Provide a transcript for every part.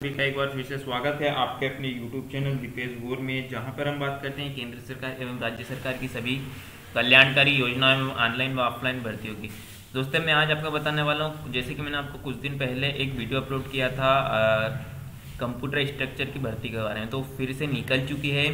का एक बार फिर से स्वागत है आपके अपने YouTube चैनल दीपेश गोर में, जहाँ पर हम बात करते हैं केंद्र सरकार एवं राज्य सरकार की सभी कल्याणकारी योजनाओं एवं ऑनलाइन व ऑफलाइन भर्तियों की। दोस्तों, मैं आज आपको बताने वाला हूँ, जैसे कि मैंने आपको कुछ दिन पहले एक वीडियो अपलोड किया था कंप्यूटर स्ट्रक्चर की भर्ती के बारे में तो फिर से निकल चुकी है।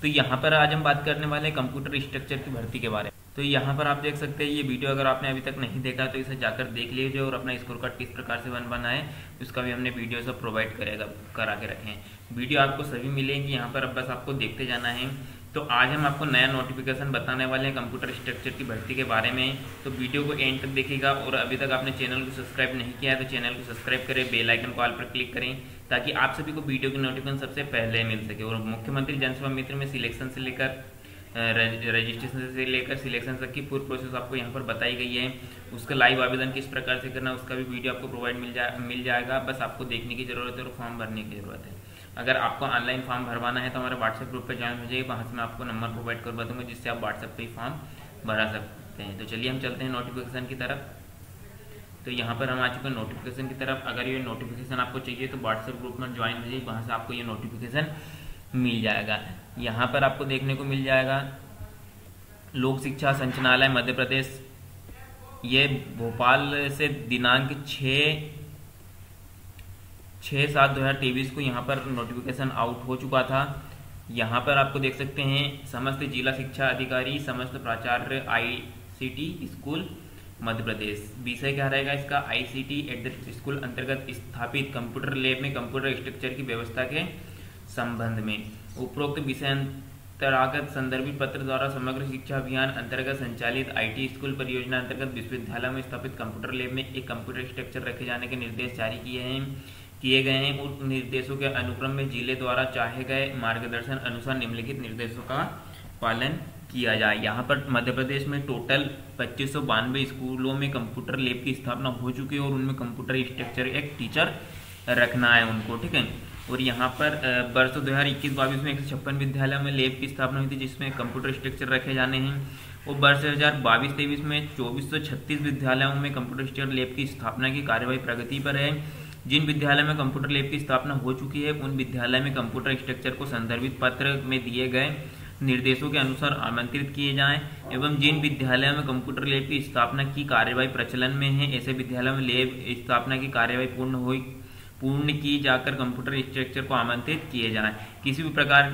तो यहाँ पर आज हम बात करने वाले हैं कंप्यूटर स्ट्रक्चर की भर्ती के बारे तो यहाँ पर आप देख सकते हैं, ये वीडियो अगर आपने अभी तक नहीं देखा तो इसे जाकर देख लीजिए और अपना स्कोर कार्ड किस प्रकार से बन बना है, उसका भी हमने वीडियो सब प्रोवाइड करेगा, करा के रखे। हैं वीडियो आपको सभी मिलेंगी, यहाँ पर अब बस आपको देखते जाना है। तो आज हम आपको नया नोटिफिकेशन बताने वाले हैं कंप्यूटर स्ट्रक्चर की भर्ती के बारे में। तो वीडियो को एंड तक देखिएगा और अभी तक आपने चैनल को सब्सक्राइब नहीं किया है तो चैनल को सब्सक्राइब करें बेल आइकन कॉल पर क्लिक करें, ताकि आप सभी को वीडियो की नोटिफिकेशन सबसे पहले मिल सके। और मुख्यमंत्री जनसभा मित्र में सिलेक्शन से लेकर रजिस्ट्रेशन से लेकर सिलेक्शन तक की पूरी प्रोसेस आपको यहाँ पर बताई गई है। उसका लाइव आवेदन किस प्रकार से करना उसका भी वीडियो आपको प्रोवाइड मिल जा, मिल जाएगा। बस आपको देखने की ज़रूरत है और फॉर्म भरने की ज़रूरत है। अगर आपको ऑनलाइन फॉर्म भरवाना है तो हमारे व्हाट्सएप ग्रुप पर ज्वाइन हो जाइए। वहाँ से मैं आपको नंबर प्रोवाइड करवा दूँगा, जिससे आप व्हाट्सएप पर ही फॉर्म भरा सकते हैं। तो चलिए हम चलते हैं नोटिफिकेशन की तरफ़। तो यहाँ पर हम आ चुके हैं नोटिफिकेशन की तरफ़। अगर ये नोटिफिकेशन आपको चाहिए तो व्हाट्सएप ग्रुप में ज्वाइन हो जाइए। वहाँ से आपको ये नोटिफिकेशन मिल जाएगा। यहाँ पर आपको देखने को मिल जाएगा। लोक शिक्षा संचालय, मध्य प्रदेश। ये भोपाल से दिनांक छ, छः सात दो हज़ार तेईस को यहाँ पर नोटिफिकेशन आउट हो चुका था। यहाँ पर आपको देख सकते हैं, समस्त जिला शिक्षा अधिकारी, समस्त प्राचार्य आईसीटी स्कूल, मध्य प्रदेश। विषय क्या रहेगा इसका? आईसीटी एट द स्कूल अंतर्गत स्थापित कंप्यूटर लैब में कंप्यूटर स्ट्रक्चर की व्यवस्था के संबंध में। उपरोक्त विषय अंतरागत संदर्भित पत्र द्वारा समग्र शिक्षा अभियान अंतर्गत संचालित आईटी स्कूल परियोजना अंतर्गत विश्वविद्यालय में स्थापित कंप्यूटर लैब में एक कंप्यूटर स्ट्रक्चर रखे जाने के निर्देश जारी किए हैं, किए गए हैं। उन निर्देशों के अनुक्रम में ज़िले द्वारा चाहे गए मार्गदर्शन अनुसार निम्नलिखित निर्देशों का पालन किया जाए। यहाँ पर मध्य प्रदेश में टोटल पच्चीस स्कूलों में कंप्यूटर लैब की स्थापना हो चुकी है और उनमें कंप्यूटर स्ट्रक्चर एक टीचर रखना है उनको, ठीक है? और यहाँ पर वर्ष दो हज़ार इक्कीस बाईस में एक सौ छप्पन विद्यालय में लैब की स्थापना हुई थी, जिसमें कंप्यूटर स्ट्रक्चर रखे जाने हैं। और वर्ष दो हज़ार बाईस तेईस में चौबीस सौ छत्तीस विद्यालयों में कंप्यूटर स्ट्रक्चर लैब की स्थापना की कार्यवाही प्रगति पर है। जिन विद्यालय में कंप्यूटर लैब की स्थापना हो चुकी है, उन विद्यालय में कंप्यूटर स्ट्रक्चर को संदर्भित पत्र में दिए गए निर्देशों के अनुसार आमंत्रित किए जाएँ, एवं जिन विद्यालयों में कंप्यूटर लैब की स्थापना की कार्यवाही प्रचलन में है, ऐसे विद्यालयों में लैब स्थापना की कार्यवाही पूर्ण हुई पूर्ण की जाकर कंप्यूटर स्ट्रक्चर को आमंत्रित किए जाएँ। किसी भी प्रकार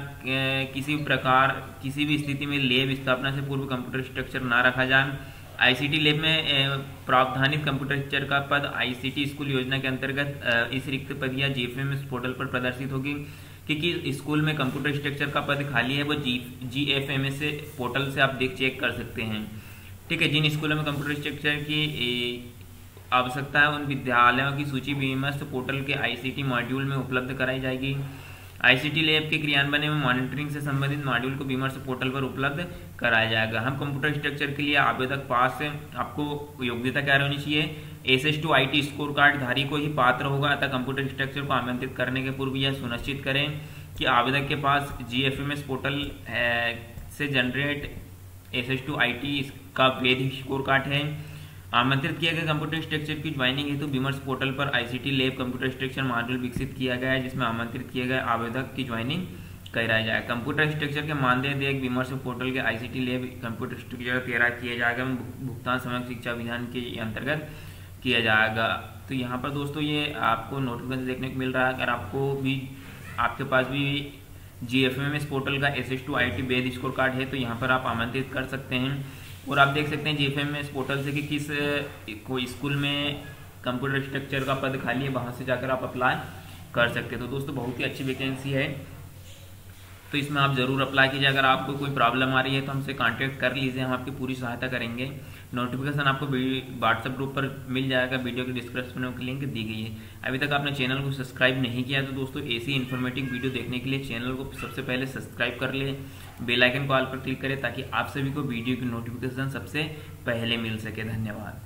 किसी भी प्रकार, किसी भी स्थिति में लेब स्थापना से पूर्व कंप्यूटर स्ट्रक्चर ना रखा जाए। आईसीटी लेब में प्रावधानित कंप्यूटर स्ट्रक्चर का पद आईसीटी स्कूल योजना के अंतर्गत इस रिक्त पद या जीएफएमएस पोर्टल पर प्रदर्शित होगी। क्योंकि स्कूल में कंप्यूटर स्ट्रक्चर का पद खाली है, वो जी G F M S portal से आप देख चेक कर सकते हैं। ठीक है, जिन स्कूलों में कंप्यूटर स्ट्रक्चर की आवश्यकता है उन विद्यालयों की सूची बीमस्त पोर्टल के आईसीटी मॉड्यूल में उपलब्ध कराई जाएगी। आईसीटी लैब के क्रियान्वयन में मॉनिटरिंग से संबंधित मॉड्यूल को बीमर्स पोर्टल पर उपलब्ध कराया जाएगा। हम कंप्यूटर स्ट्रक्चर के लिए आवेदक पास आपको योग्यता क्या रहनी चाहिए? S S two I score card धारी को ही पात्र होगा अतः कंप्यूटर स्ट्रक्चर को आमंत्रित करने के पूर्व यह सुनिश्चित करें कि आवेदक के पास G F M S portal से generate S S two I T का वेद स्कोर कार्ड है। आमंत्रित किया गया कंप्यूटर स्ट्रक्चर की ज्वाइनिंग हेतु विमर्श पोर्टल पर ICT lab computer structure module विकसित किया गया है, जिसमें आमंत्रित किए गए आवेदक की ज्वाइनिंग कराया जाए। कंप्यूटर स्ट्रक्चर के मानदेय देख विमर्श पोर्टल के आईसीटी लैब कंप्यूटर स्ट्रक्चर तैयार किया जाएगा भुगतान समय शिक्षा अभियान के अंतर्गत किया जाएगा। तो यहाँ पर दोस्तों ये आपको नोटिफिकेशन देखने को मिल रहा है। अगर आपको भी, आपके पास भी G F M S portal का S S two I T bed score card है तो यहाँ पर आप आमंत्रित कर सकते हैं। और आप देख सकते हैं जीएफएम में इस पोर्टल से कि किस, कोई स्कूल में कंप्यूटर स्ट्रक्चर का पद खाली है, वहाँ से जाकर आप अप्लाई कर सकते हैं। तो दोस्तों, बहुत ही अच्छी वैकेंसी है। तो इसमें आप ज़रूर अप्लाई कीजिए। अगर आपको कोई प्रॉब्लम आ रही है तो हमसे कांटेक्ट कर लीजिए। हम आपकी पूरी सहायता करेंगे। नोटिफिकेशन आपको व्हाट्सएप ग्रुप पर मिल जाएगा। वीडियो के डिस्क्रिप्शन में लिंक दी गई है। अभी तक आपने चैनल को सब्सक्राइब नहीं किया तो दोस्तों, ऐसी इन्फॉर्मेटिव वीडियो देखने के लिए चैनल को सबसे पहले सब्सक्राइब कर ले। बेल आइकन को ऑल पर क्लिक करें, ताकि आप सभी को वीडियो की नोटिफिकेशन सबसे पहले मिल सके। धन्यवाद।